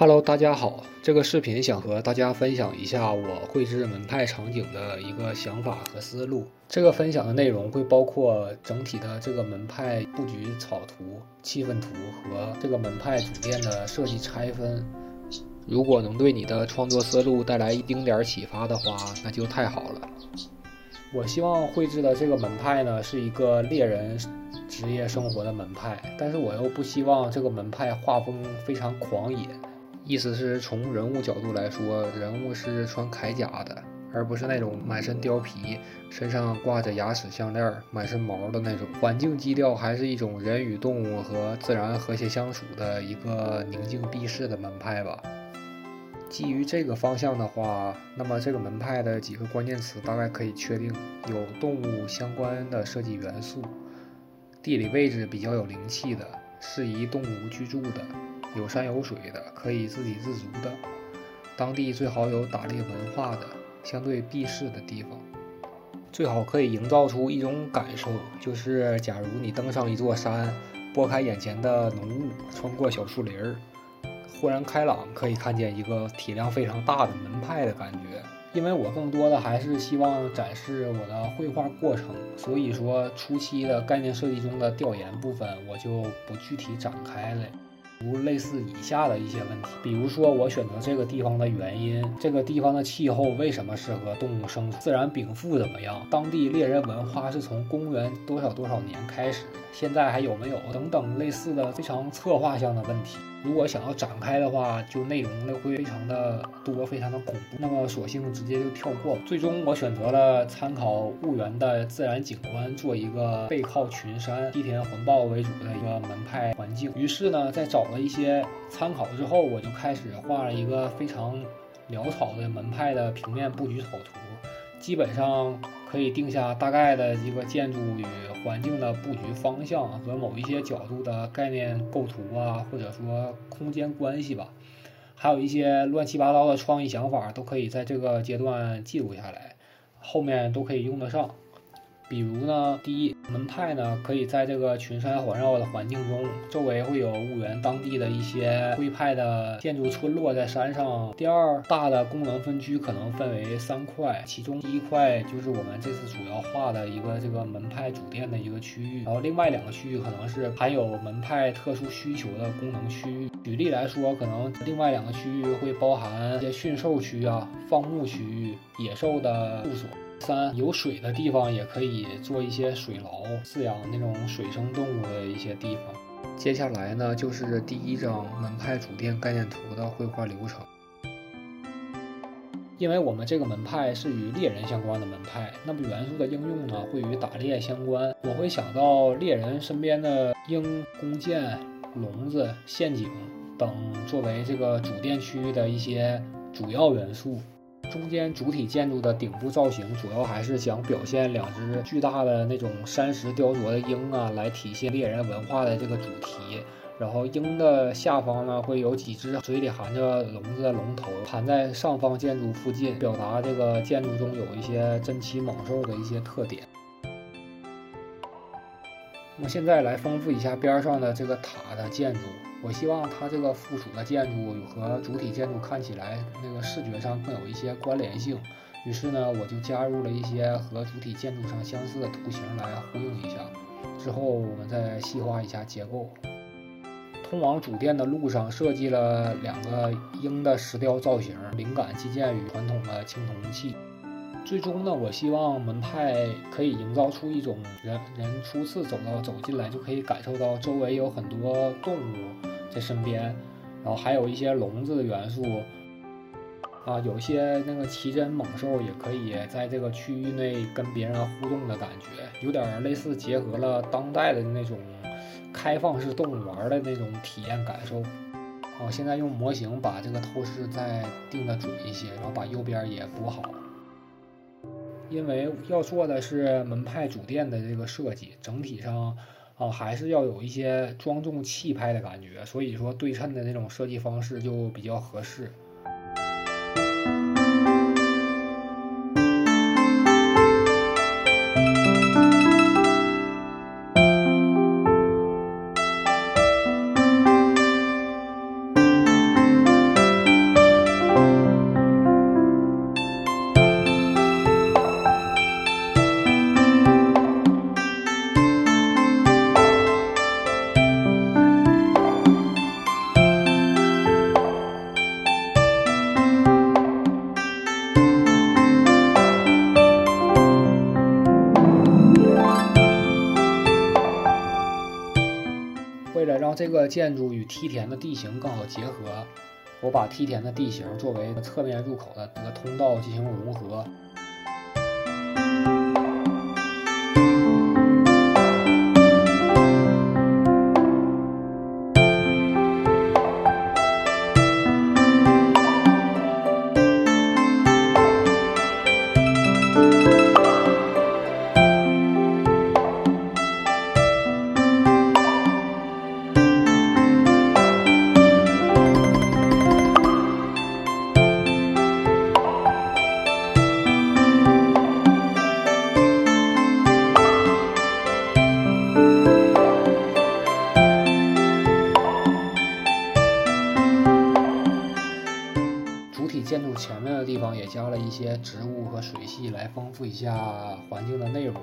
Hello，大家好。这个视频想和大家分享一下我绘制门派场景的一个想法和思路。这个分享的内容会包括整体的这个门派布局草图、气氛图和这个门派主殿的设计拆分。如果能对你的创作思路带来一丁点启发的话，那就太好了。我希望绘制的这个门派呢，是一个猎人职业生活的门派，但是我又不希望这个门派画风非常狂野。意思是从人物角度来说，人物是穿铠甲的，而不是那种满身貂皮、身上挂着牙齿项链、满身毛的那种。环境基调还是一种人与动物和自然和谐相处的一个宁静避世的门派吧。基于这个方向的话，那么这个门派的几个关键词大概可以确定：有动物相关的设计元素，地理位置比较有灵气的，适宜动物居住的。有山有水的，可以自给自足的，当地最好有打猎文化的，相对避世的地方，最好可以营造出一种感受，就是假如你登上一座山，拨开眼前的浓雾，穿过小树林儿，豁然开朗，可以看见一个体量非常大的门派的感觉。因为我更多的还是希望展示我的绘画过程，所以说初期的概念设计中的调研部分，我就不具体展开了。如类似以下的一些问题，比如说我选择这个地方的原因，这个地方的气候为什么适合动物生存，自然禀赋怎么样，当地猎人文化是从公元多少多少年开始，现在还有没有？等等类似的非常策划项的问题。如果想要展开的话，就内容呢会非常的多，非常的恐怖。那么索性直接就跳过。最终我选择了参考婺源的自然景观，做一个背靠群山、梯田环抱为主的一个门派环境。于是呢，在找了一些参考之后，我就开始画了一个非常潦草的门派的平面布局草图，基本上。可以定下大概的一个建筑与环境的布局方向和某一些角度的概念构图啊，或者说空间关系吧，还有一些乱七八糟的创意想法，都可以在这个阶段记录下来，后面都可以用得上。比如呢，第一门派呢，可以在这个群山环绕的环境中，周围会有婺源当地的一些徽派的建筑村落在山上。第二大的功能分区可能分为三块，其中第一块就是我们这次主要画的一个这个门派主殿的一个区域，然后另外两个区域可能是含有门派特殊需求的功能区域。举例来说，可能另外两个区域会包含一些驯兽区啊、放牧区域、野兽的住所。三有水的地方也可以做一些水牢，饲养那种水生动物的一些地方。接下来呢，就是第一张门派主殿概念图的绘画流程。因为我们这个门派是与猎人相关的门派，那么元素的应用呢，会与打猎相关。我会想到猎人身边的鹰、弓箭、笼子、陷阱等，作为这个主殿区域的一些主要元素。中间主体建筑的顶部造型，主要还是想表现两只巨大的那种山石雕琢的鹰啊，来体现猎人文化的这个主题。然后鹰的下方呢，会有几只嘴里含着笼子的龙头，盘在上方建筑附近，表达这个建筑中有一些珍奇猛兽的一些特点。我现在来丰富一下边上的这个塔的建筑。我希望它这个附属的建筑和主体建筑看起来那个视觉上更有一些关联性，于是呢，我就加入了一些和主体建筑上相似的图形来呼应一下。之后我们再细化一下结构。通往主殿的路上设计了两个鹰的石雕造型，灵感借鉴于传统的青铜器。最终呢，我希望门派可以营造出一种人人初次走到走进来就可以感受到周围有很多动物。在身边，然后还有一些笼子的元素，啊，有些那个奇珍猛兽也可以在这个区域内跟别人互动的感觉，有点类似结合了当代的那种开放式动物园的那种体验感受。哦，现在用模型把这个透视再定的准一些，然后把右边也补好，因为要做的是门派主殿的这个设计，整体上。啊，还是要有一些庄重气派的感觉，所以说对称的那种设计方式就比较合适。这个建筑与梯田的地形更好结合，我把梯田的地形作为侧面入口的个通道进行融合。植物和水系，来丰富一下环境的内容。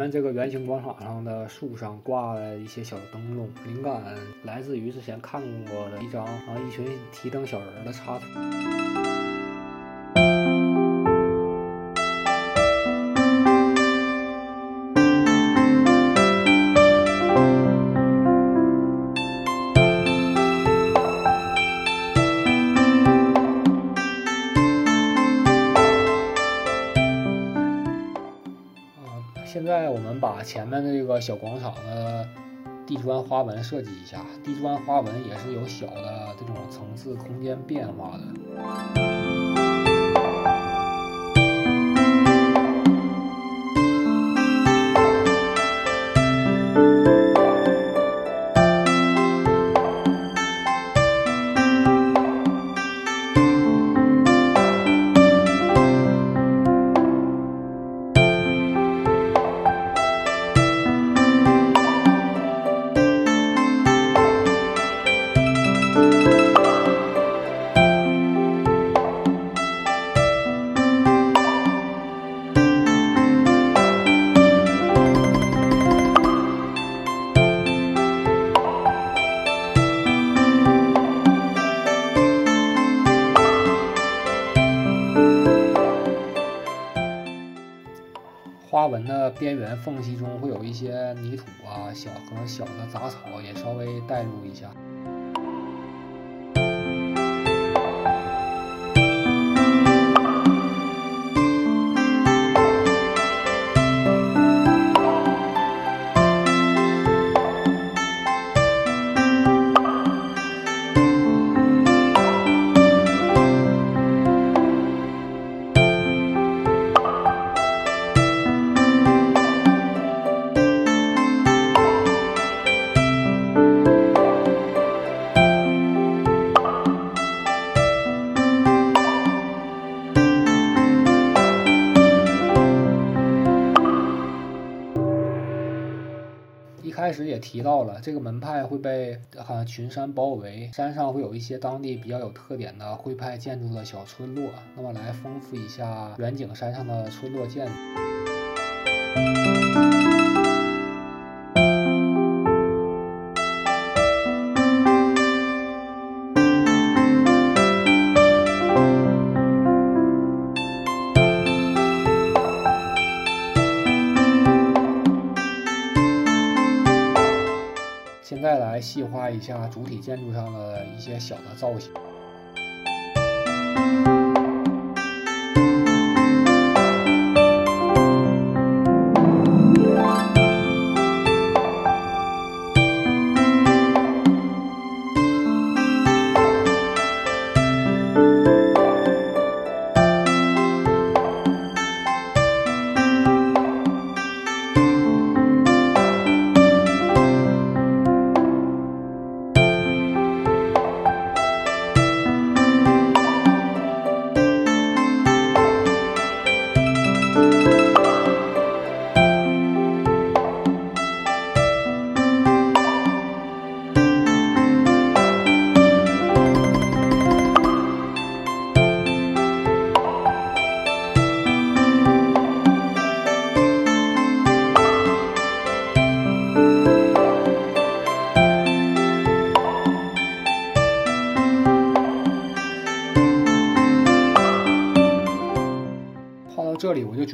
前面这个圆形广场上的树上挂了一些小灯笼，灵感来自于之前看过的一张啊一群提灯小人的插图。现在我们把前面的这个小广场的地砖花纹设计一下，地砖花纹也是有小的这种层次空间变化的。边缘缝隙中会有一些泥土啊，小和小的杂草也稍微带入一下。提到了，这个门派会被哈群山包围，山上会有一些当地比较有特点的徽派建筑的小村落，那么来丰富一下远景山上的村落建筑。来细化一下主体建筑上的一些小的造型。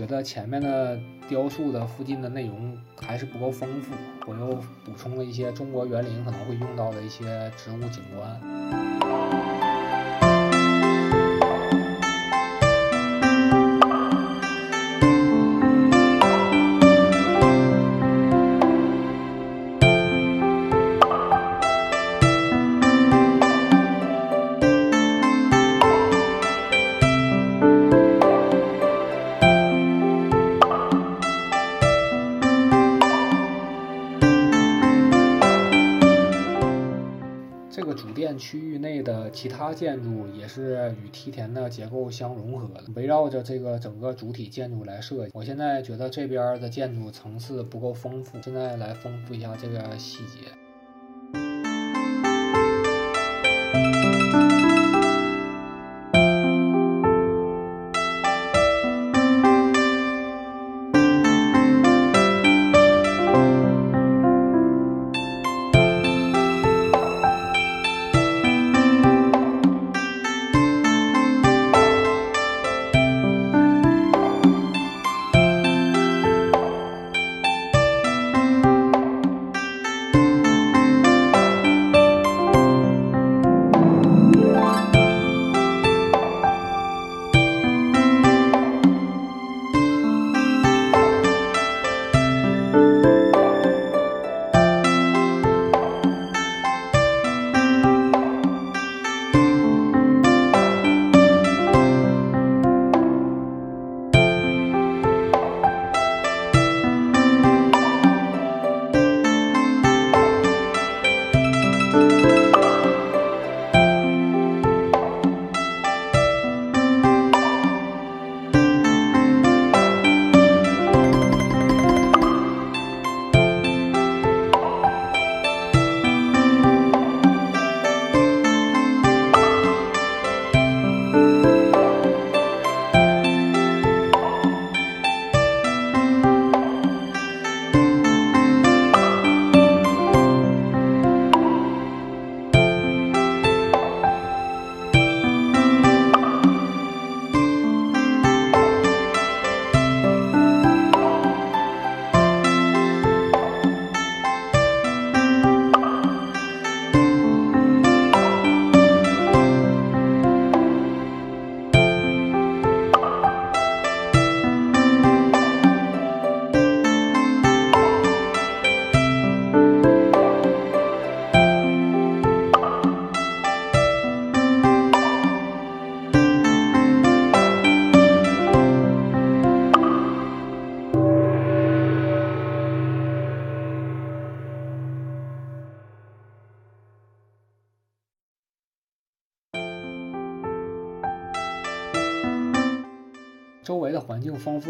在前面的雕塑的附近的内容还是不够丰富，我又补充了一些中国园林可能会用到的一些植物景观。其他建筑也是与梯田的结构相融合的，围绕着这个整个主体建筑来设计。我现在觉得这边的建筑层次不够丰富，现在来丰富一下这个细节。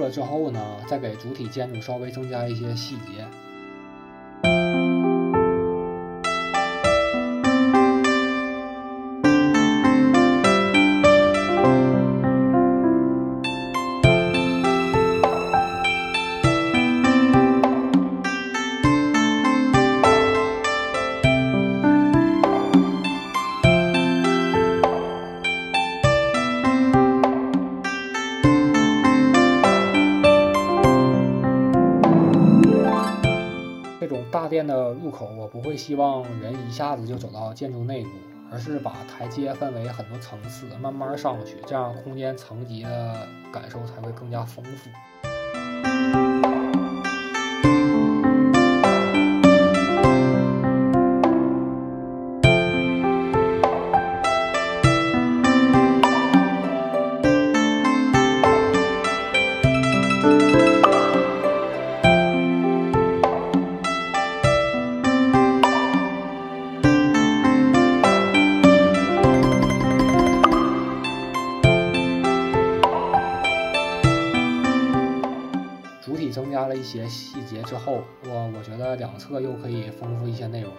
了之后呢，再给主体建筑稍微增加一些细节。希望人一下子就走到建筑内部，而是把台阶分为很多层次，慢慢上去，这样空间层级的感受才会更加丰富。一些细节之后，我我觉得两侧又可以丰富一些内容。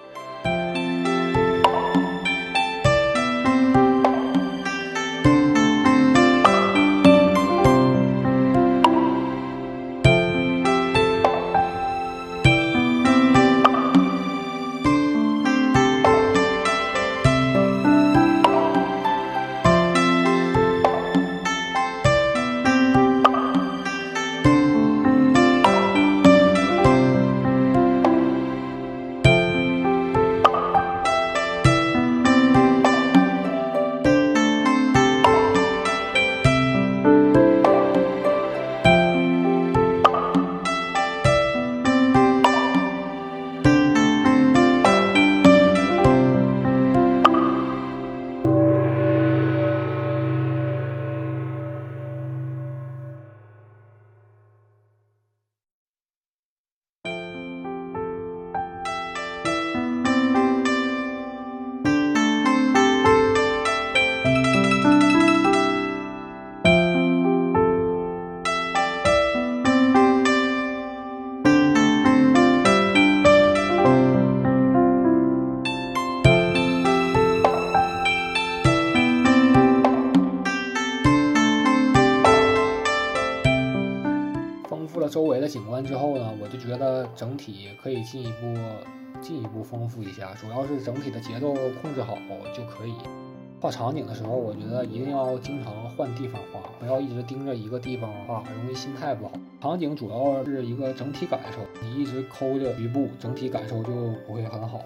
完之后呢，我就觉得整体可以进一步进一步丰富一下，主要是整体的节奏控制好就可以。画场景的时候，我觉得一定要经常换地方画，不要一直盯着一个地方画，容易心态不好。场景主要是一个整体感受，你一直抠着局部，整体感受就不会很好。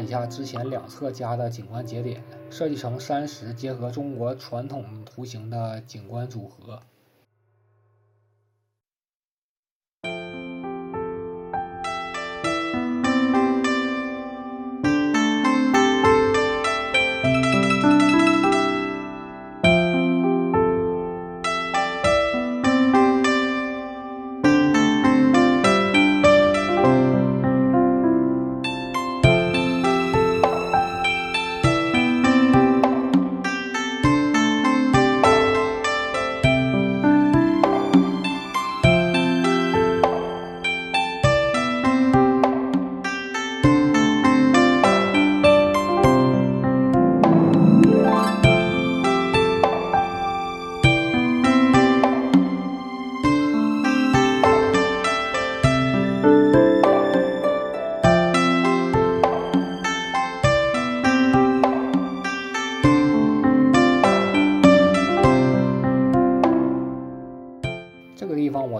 一下之前两侧加的景观节点，设计成山石结合中国传统图形的景观组合。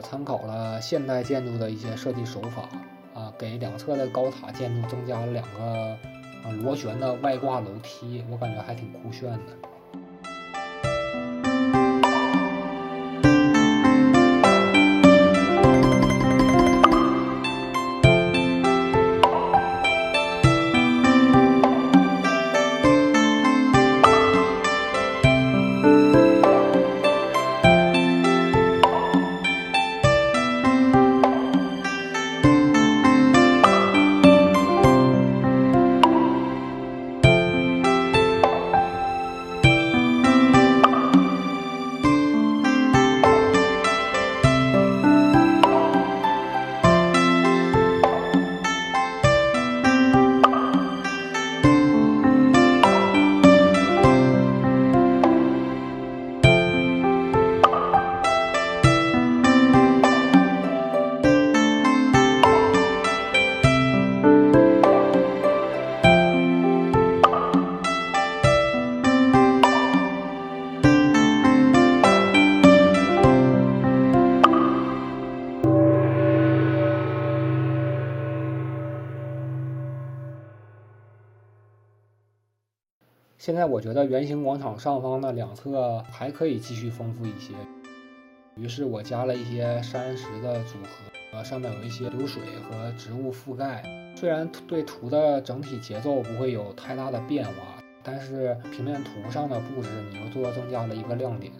参考了现代建筑的一些设计手法啊，给两侧的高塔建筑增加了两个啊螺旋的外挂楼梯，我感觉还挺酷炫的。我觉得圆形广场上方的两侧还可以继续丰富一些，于是我加了一些山石的组合，呃上面有一些流水和植物覆盖。虽然对图的整体节奏不会有太大的变化，但是平面图上的布置你又多增加了一个亮点。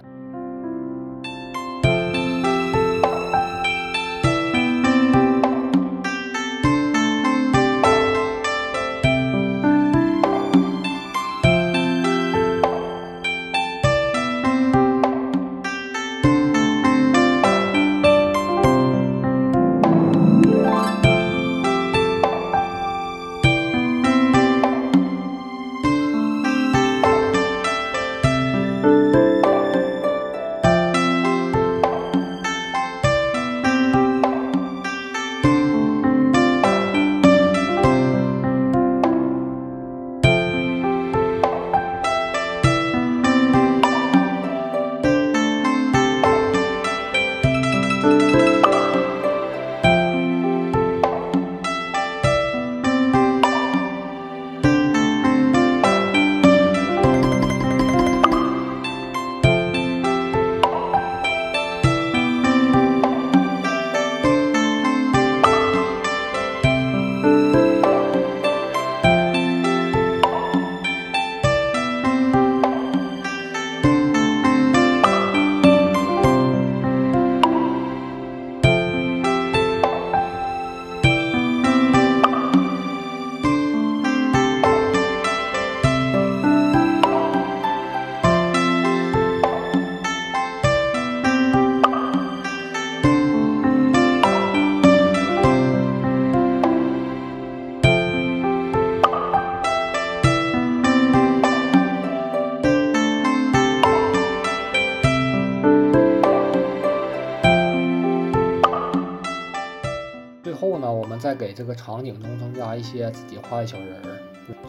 这个场景中增加一些自己画的小人儿。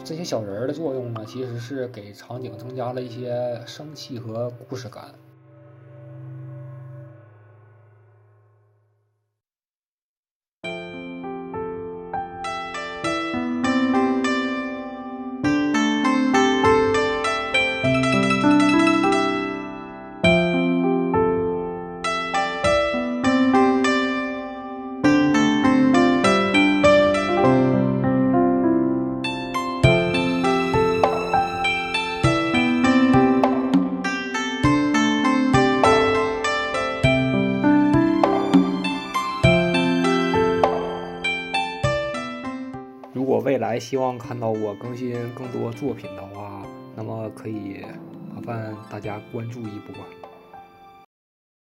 这些小人儿的作用呢，其实是给场景增加了一些生气和故事感。希望看到我更新更多作品的话，那么可以麻烦大家关注一波。